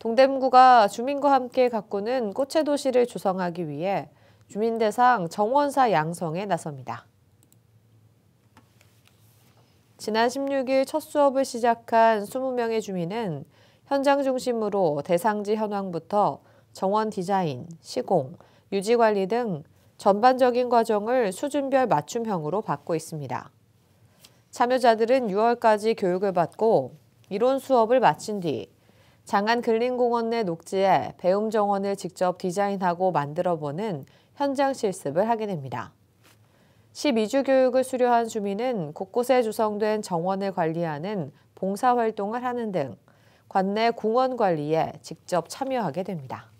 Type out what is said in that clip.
동대문구가 주민과 함께 가꾸는 꽃의 도시를 조성하기 위해 주민 대상 정원사 양성에 나섭니다. 지난 16일 첫 수업을 시작한 20명의 주민은 현장 중심으로 대상지 현황부터 정원 디자인, 시공, 유지 관리 등 전반적인 과정을 수준별 맞춤형으로 받고 있습니다. 참여자들은 6월까지 교육을 받고 이론 수업을 마친 뒤 장안 근린공원 내 녹지에 배움 정원을 직접 디자인하고 만들어보는 현장 실습을 하게 됩니다. 12주 교육을 수료한 주민은 곳곳에 조성된 정원을 관리하는 봉사활동을 하는 등 관내 공원 관리에 직접 참여하게 됩니다.